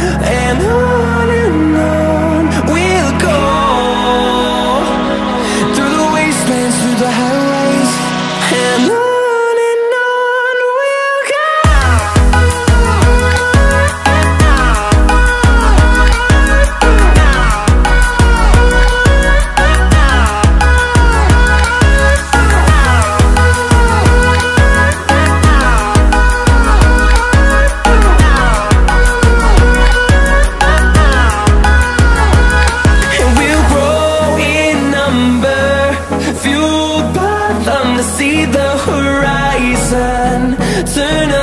and I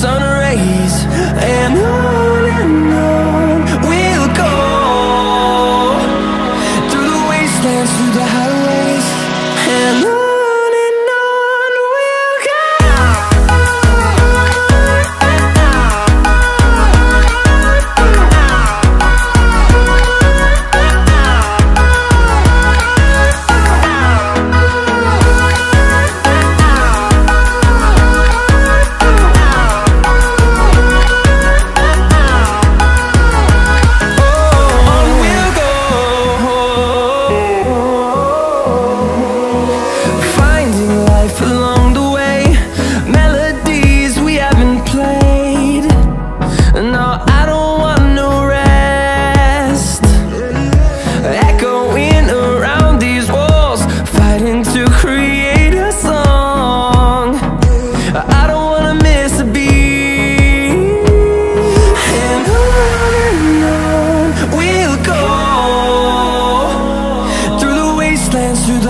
sun